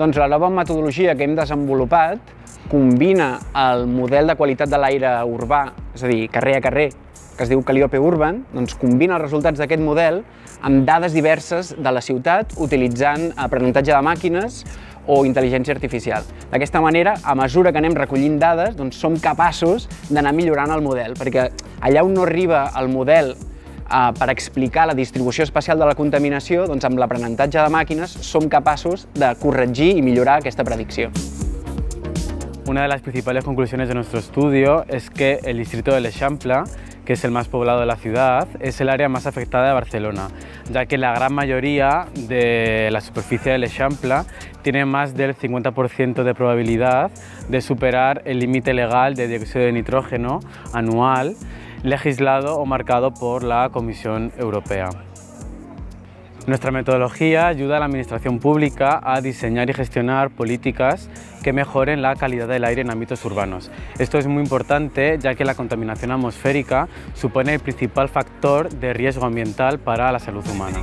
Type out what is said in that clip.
Doncs la nova metodologia que hem desenvolupat combina el model de qualitat de l'aire urbà, és a dir, carrer a carrer, que es diu Calliope Urban, doncs combina els resultats d'aquest model amb dades diverses de la ciutat utilitzant aprenentatge de màquines o intel·ligència artificial. D'aquesta manera, a mesura que anem recollint dades, doncs som capaços d'anar millorant el model, perquè allà on no arriba el model eh, per explicar la distribució espacial de la contaminació, doncs amb l'aprenentatge de màquines som capaços de corregir i millorar aquesta predicció. Una de las principales conclusiones de nuestro estudio es que el distrito del Eixample, que es el más poblado de la ciudad, es el área más afectada de Barcelona, ya que la gran mayoría de la superficie del Eixample tiene más del 50% de probabilidad de superar el límite legal de dióxido de nitrógeno anual legislado o marcado por la Comisión Europea. Nuestra metodología ayuda a la Administración Pública a diseñar y gestionar políticas que mejoren la calidad del aire en ámbitos urbanos. Esto es muy importante ya que la contaminación atmosférica supone el principal factor de riesgo ambiental para la salud humana.